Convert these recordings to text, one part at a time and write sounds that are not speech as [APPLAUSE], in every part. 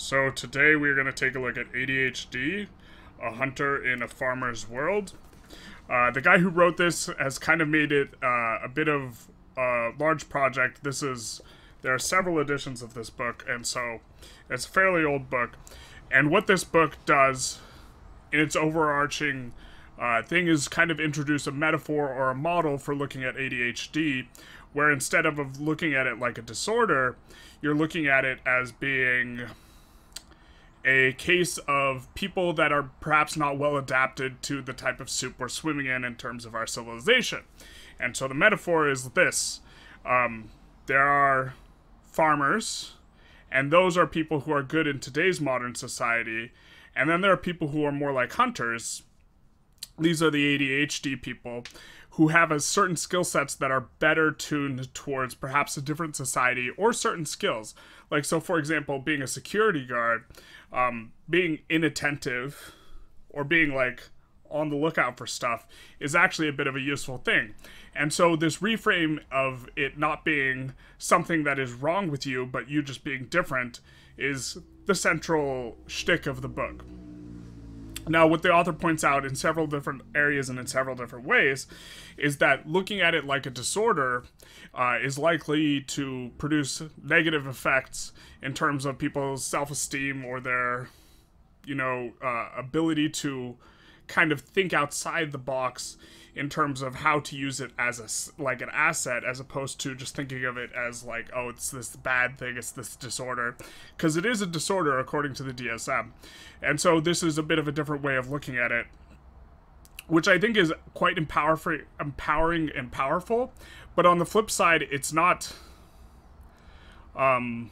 So today we're going to take a look at ADHD, a hunter in a farmer's world. Uh, the guy who wrote this has kind of made it uh, a bit of a large project. This is there are several editions of this book, and so it's a fairly old book. And what this book does, in its overarching uh, thing, is kind of introduce a metaphor or a model for looking at ADHD, where instead of looking at it like a disorder, you're looking at it as being a case of people that are perhaps not well adapted to the type of soup we're swimming in in terms of our civilization. And so the metaphor is this um, there are farmers, and those are people who are good in today's modern society. And then there are people who are more like hunters. These are the ADHD people who have a certain skill sets that are better tuned towards perhaps a different society or certain skills. Like, so for example, being a security guard, um, being inattentive or being like on the lookout for stuff is actually a bit of a useful thing. And so this reframe of it not being something that is wrong with you, but you just being different is the central shtick of the book. Now, what the author points out in several different areas and in several different ways is that looking at it like a disorder uh, is likely to produce negative effects in terms of people's self esteem or their, you know, uh, ability to kind of think outside the box in terms of how to use it as a like an asset as opposed to just thinking of it as like oh it's this bad thing it's this disorder. Because it is a disorder according to the DSM and so this is a bit of a different way of looking at it which I think is quite empower empowering and powerful. But on the flip side it's not um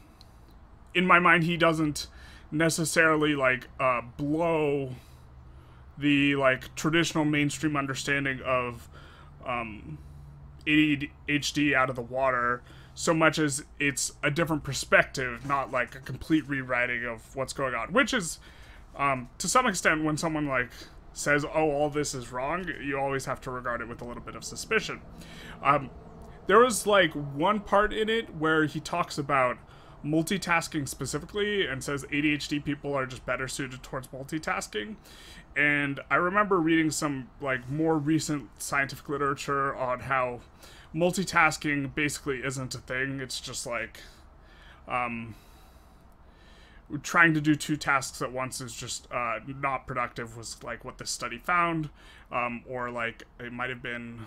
in my mind he doesn't necessarily like uh blow the like traditional mainstream understanding of um, ADHD out of the water so much as it's a different perspective, not like a complete rewriting of what's going on. Which is, um, to some extent, when someone like says, "Oh, all this is wrong," you always have to regard it with a little bit of suspicion. Um, there was like one part in it where he talks about multitasking specifically and says ADHD people are just better suited towards multitasking. And I remember reading some like more recent scientific literature on how multitasking basically isn't a thing. It's just like um, trying to do two tasks at once is just uh, not productive was like what this study found um, or like it might have been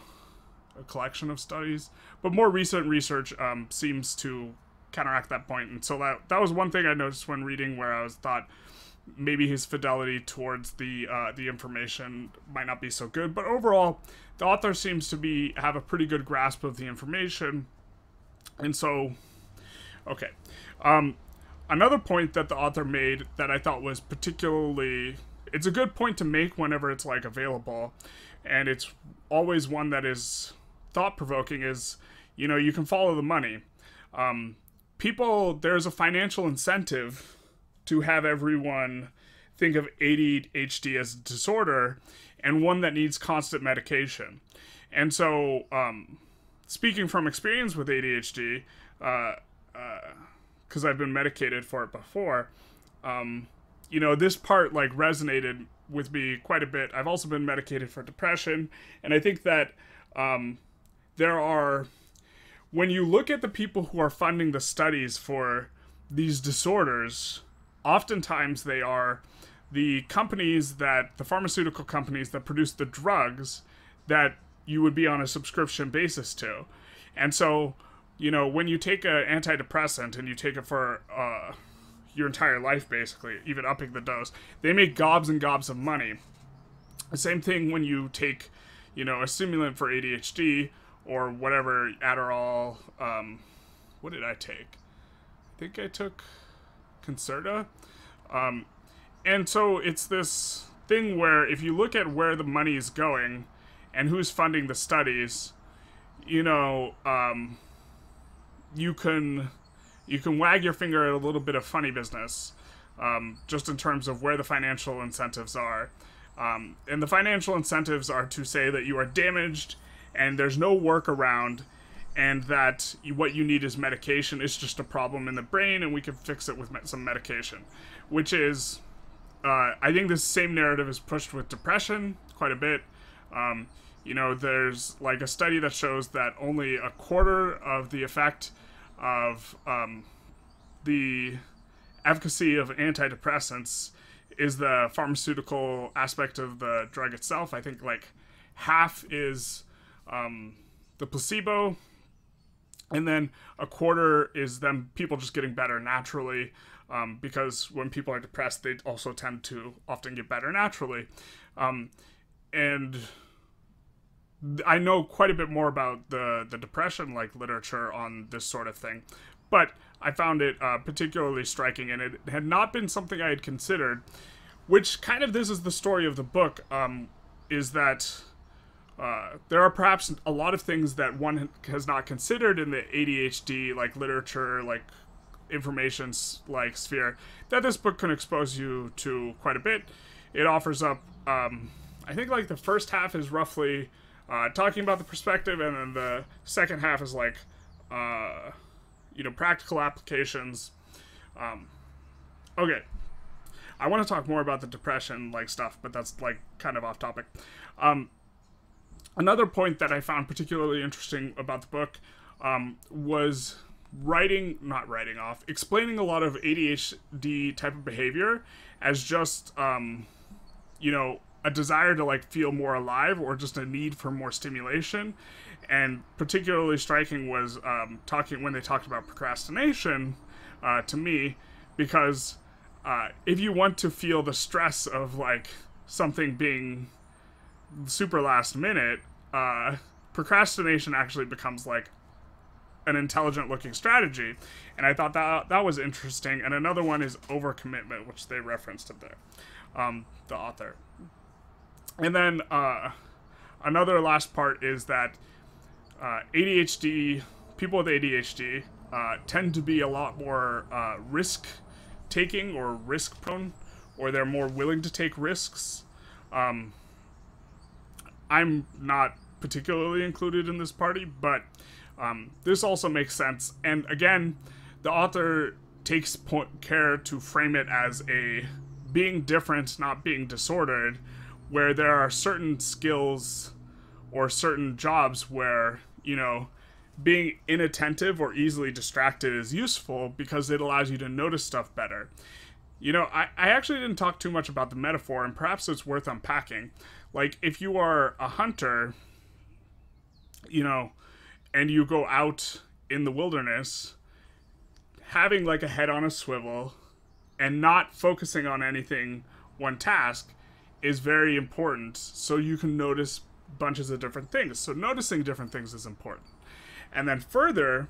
a collection of studies but more recent research um, seems to counteract that point. And so that that was one thing I noticed when reading, where I was thought maybe his fidelity towards the uh, the information might not be so good. But overall, the author seems to be have a pretty good grasp of the information, and so okay. Um, another point that the author made that I thought was particularly it's a good point to make whenever it's like available, and it's always one that is thought provoking. Is you know you can follow the money. Um, people there's a financial incentive to have everyone think of ADHD as a disorder and one that needs constant medication. And so, um, speaking from experience with ADHD, because uh, uh, I've been medicated for it before, um, you know, this part like resonated with me quite a bit. I've also been medicated for depression, and I think that um, there are when you look at the people who are funding the studies for these disorders, oftentimes they are the companies that the pharmaceutical companies that produce the drugs that you would be on a subscription basis to. And so, you know, when you take an antidepressant and you take it for uh, your entire life, basically, even upping the dose, they make gobs and gobs of money. The same thing when you take, you know, a stimulant for ADHD or whatever Adderall. Um, what did I take? I think I took Concerta. Um, and so it's this thing where if you look at where the money is going and who's funding the studies, you know, um, you can you can wag your finger at a little bit of funny business, um, just in terms of where the financial incentives are. Um, and the financial incentives are to say that you are damaged and there's no workaround and that what you need is medication. It's just a problem in the brain, and we can fix it with some medication, which is, uh, I think this same narrative is pushed with depression quite a bit. Um, you know, there's like a study that shows that only a quarter of the effect of um, the efficacy of antidepressants is the pharmaceutical aspect of the drug itself. I think like half is um, the placebo, and then a quarter is them people just getting better naturally. Um, because when people are depressed, they also tend to often get better naturally. Um, and I know quite a bit more about the the depression like literature on this sort of thing, but I found it uh, particularly striking, and it had not been something I had considered. Which kind of this is the story of the book, um, is that uh, there are perhaps a lot of things that one has not considered in the ADHD like literature, like information like sphere that this book can expose you to quite a bit. It offers up, um, I think, like the first half is roughly uh, talking about the perspective, and then the second half is like, uh, you know, practical applications. Um, okay, I want to talk more about the depression like stuff, but that's like kind of off topic. Um, another point that I found particularly interesting about the book um, was writing, not writing off, explaining a lot of ADHD type of behavior as just, um, you know, a desire to like feel more alive or just a need for more stimulation. And particularly striking was um, talking when they talked about procrastination uh, to me, because uh, if you want to feel the stress of like something being super last minute, uh, procrastination actually becomes like an intelligent looking strategy. And I thought that that was interesting. And another one is overcommitment, which they referenced it there, um, the author. And then uh, another last part is that uh, ADHD, people with ADHD, uh, tend to be a lot more uh, risk taking or risk prone, or they're more willing to take risks. Um, I'm not particularly included in this party, but um, this also makes sense. And again, the author takes point care to frame it as a being different, not being disordered, where there are certain skills or certain jobs where, you know, being inattentive or easily distracted is useful because it allows you to notice stuff better. You know, I, I actually didn't talk too much about the metaphor, and perhaps it's worth unpacking. Like, if you are a hunter, you know, and you go out in the wilderness, having like a head on a swivel and not focusing on anything, one task, is very important so you can notice bunches of different things. So noticing different things is important. And then further,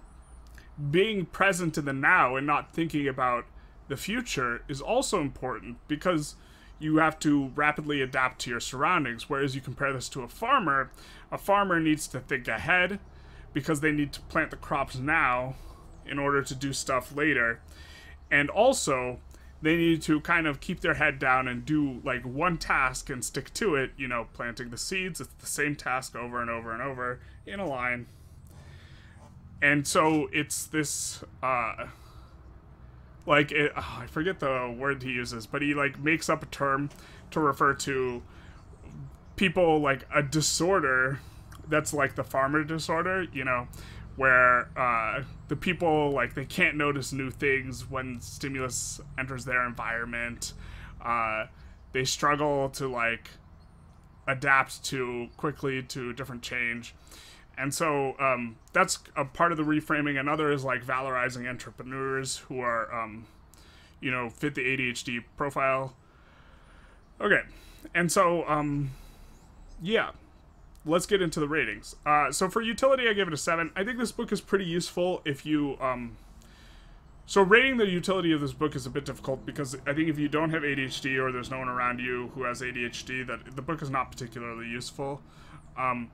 being present in the now and not thinking about the future is also important because you have to rapidly adapt to your surroundings. Whereas you compare this to a farmer, a farmer needs to think ahead because they need to plant the crops now in order to do stuff later. And also, they need to kind of keep their head down and do like one task and stick to it, you know, planting the seeds. It's the same task over and over and over in a line. And so it's this, uh, like, it, oh, I forget the word he uses, but he like makes up a term to refer to people like a disorder that's like the farmer disorder, you know, where uh, the people like they can't notice new things when stimulus enters their environment. Uh, they struggle to like adapt to quickly to different change. And so um, that's a part of the reframing. Another is like valorizing entrepreneurs who are, um, you know, fit the ADHD profile. Okay. And so, um, yeah, let's get into the ratings. Uh, so for utility, I give it a seven. I think this book is pretty useful if you. Um, so rating the utility of this book is a bit difficult because I think if you don't have ADHD or there's no one around you who has ADHD, that the book is not particularly useful. Um,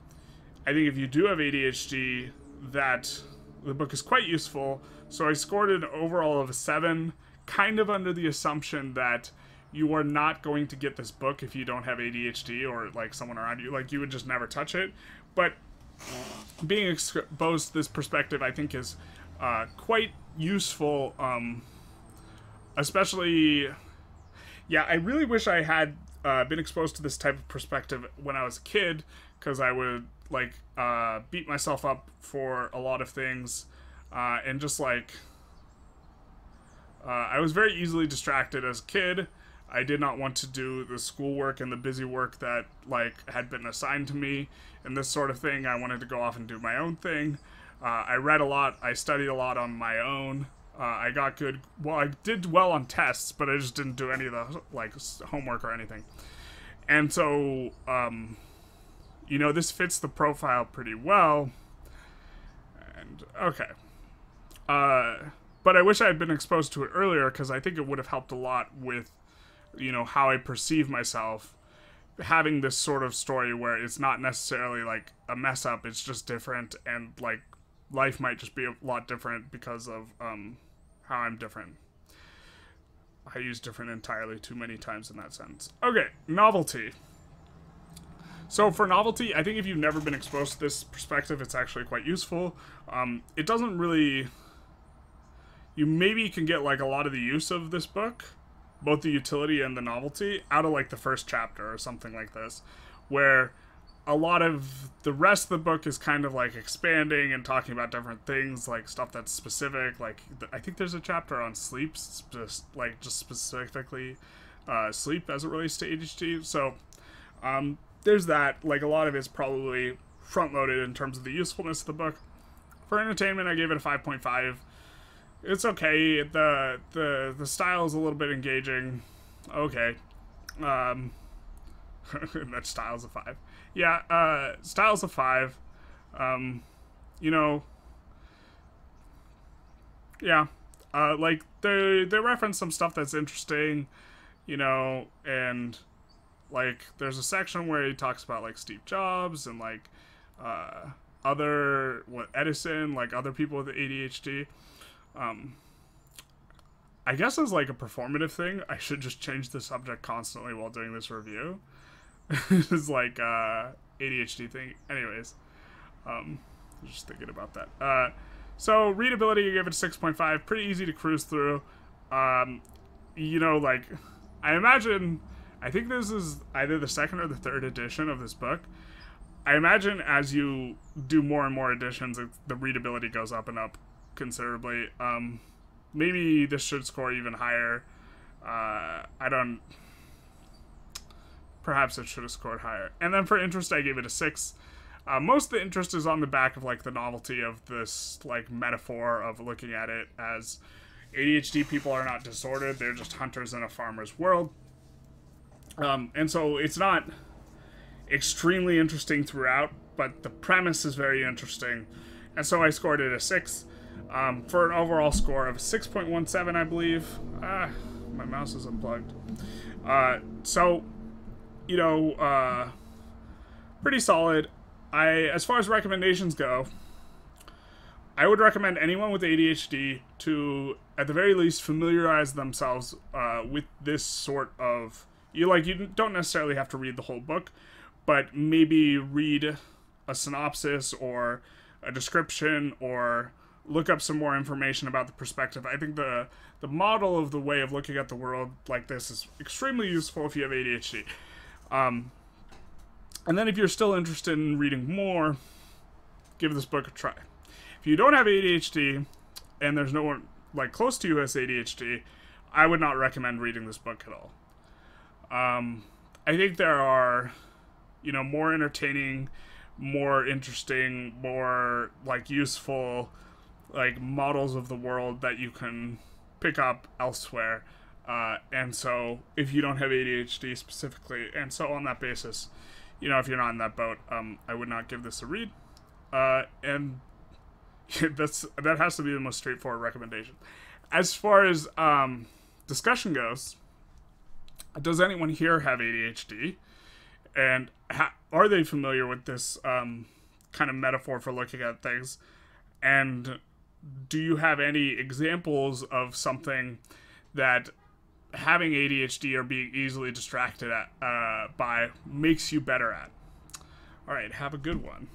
I think if you do have ADHD, that the book is quite useful. So I scored an overall of a seven, kind of under the assumption that you are not going to get this book if you don't have ADHD or like someone around you. Like you would just never touch it. But being exposed to this perspective, I think, is uh, quite useful. Um, especially, yeah, I really wish I had uh, been exposed to this type of perspective when I was a kid, because I would like uh, beat myself up for a lot of things, uh, and just like uh, I was very easily distracted as a kid. I did not want to do the schoolwork and the busy work that like had been assigned to me and this sort of thing. I wanted to go off and do my own thing. Uh, I read a lot. I studied a lot on my own. Uh, I got good. Well, I did well on tests, but I just didn't do any of the like homework or anything. And so, um, you know, this fits the profile pretty well. And okay, uh, but I wish I had been exposed to it earlier because I think it would have helped a lot with, you know, how I perceive myself. Having this sort of story where it's not necessarily like a mess up, it's just different, and like life might just be a lot different because of um, how I'm different. I use different entirely too many times in that sense. Okay, novelty. So for novelty, I think if you've never been exposed to this perspective, it's actually quite useful. Um, it doesn't really... You maybe can get like a lot of the use of this book, both the utility and the novelty, out of like the first chapter or something like this, where a lot of the rest of the book is kind of like expanding and talking about different things, like stuff that's specific. Like I think there's a chapter on sleep, just like just specifically uh, sleep as it relates to ADHD. So um, there's that. Like a lot of it's probably front loaded in terms of the usefulness of the book. For entertainment, I gave it a 5.5. It's okay. The the the style is a little bit engaging. Okay. Um, [LAUGHS] that style's a five yeah, uh, Styles of Five. Um, you know, yeah, uh, like they they reference some stuff that's interesting, you know, and like there's a section where he talks about like Steve Jobs and like uh, other what Edison, like other people with ADHD. Um, I guess as like a performative thing, I should just change the subject constantly while doing this review. [LAUGHS] it's like uh, ADHD thing. Anyways, um, just thinking about that. Uh, so readability, you give it six point five. Pretty easy to cruise through. Um, you know, like I imagine. I think this is either the second or the third edition of this book. I imagine as you do more and more editions, the readability goes up and up considerably. Um, maybe this should score even higher. Uh, I don't perhaps it should have scored higher. And then for interest, I gave it a six. Uh, most of the interest is on the back of like the novelty of this like metaphor of looking at it as ADHD people are not disordered; they're just hunters in a farmer's world. Um, and so it's not extremely interesting throughout, but the premise is very interesting, and so I scored it a six um, for an overall score of 6.17, I believe. Ah, my mouse is unplugged. Uh, so you know, uh, pretty solid. I, as far as recommendations go, I would recommend anyone with ADHD to, at the very least, familiarize themselves uh, with this sort of. You like you don't necessarily have to read the whole book, but maybe read a synopsis or a description or look up some more information about the perspective. I think the the model of the way of looking at the world like this is extremely useful if you have ADHD. Um, and then if you're still interested in reading more, give this book a try. If you don't have ADHD and there's no one like close to you has ADHD, I would not recommend reading this book at all. Um, I think there are, you know, more entertaining, more interesting, more like useful, like models of the world that you can pick up elsewhere. Uh, and so, if you don't have ADHD specifically, and so on that basis, you know, if you're not in that boat, um, I would not give this a read. Uh, and [LAUGHS] that's that has to be the most straightforward recommendation. As far as um, discussion goes, does anyone here have ADHD? And are they familiar with this um, kind of metaphor for looking at things? And do you have any examples of something that having ADHD or being easily distracted at, uh, by makes you better at. All right, have a good one.